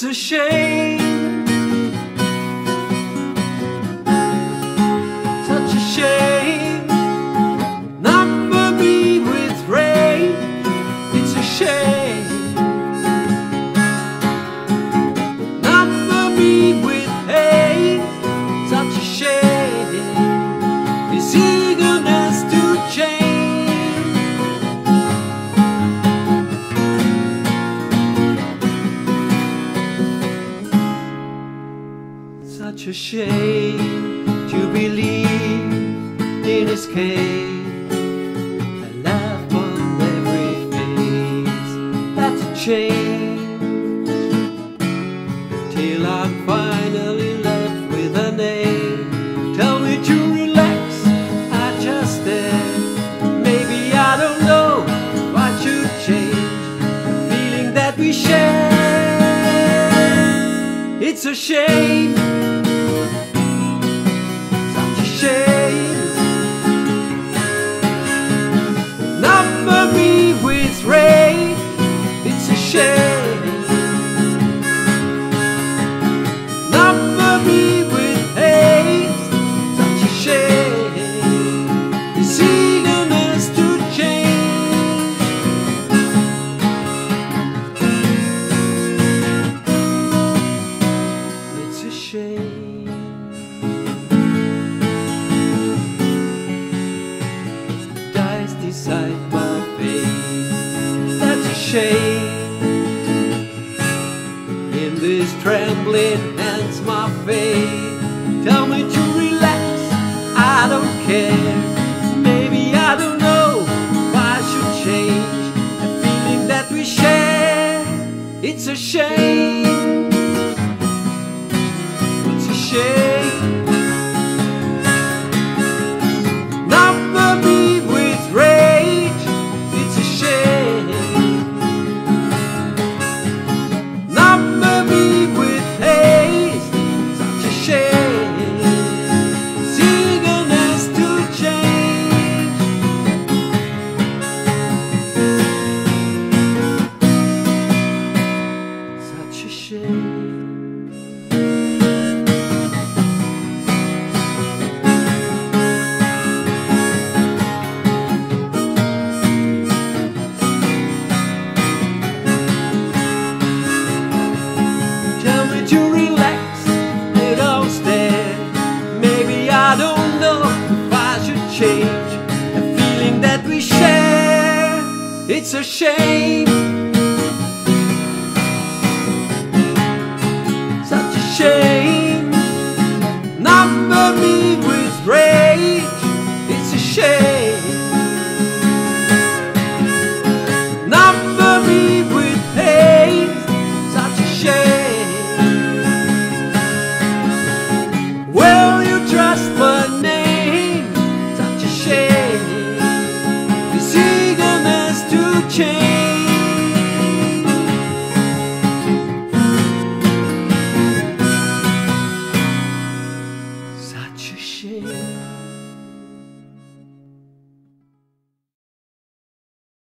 it's a shame. Such a shame. Number me with rain. It's a shame. Number me with hate. Such a shame. Shame to believe in escape. A laugh on every face. That's a change. Till I'm finally left with a name. Tell me to relax. I just stare. Maybe I don't know. What should change? The feeling that we share. It's a shame. Dies decide my fate. That's a shame. In these trembling hands, my fate. Tell me to relax. I don't care. It's a shame. Change. Such a shame.